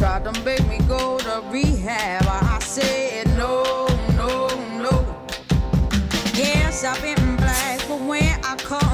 tried to make me go to rehab. I said no, no, no. Yes, I've been black, but when I come